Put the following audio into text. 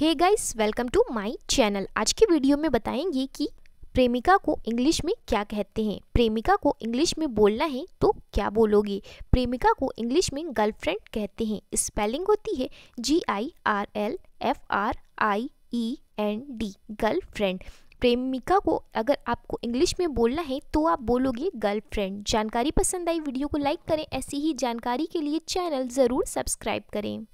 Hey guys welcome to my channel आज के video में बताएँगे कि प्रेमिका को इंग्लिश में क्या कहते हैं। प्रेमिका को इंग्लिश में बोलना है तो क्या बोलोगे? प्रेमिका को इंग्लिश में गर्लफ्रेंड कहते हैं। स्पेलिंग होती है G I R L F R I E N D girlfriend प्रेमिका को अगर आपको इंग्लिश में बोलना है तो आप बोलोगे गर्लफ्रेंड जानकारी पसंद आई वीडियो को लाइक करें। ऐसी ही जानकारी के लिए चैनल ज़रूर सब्सक्राइब करें।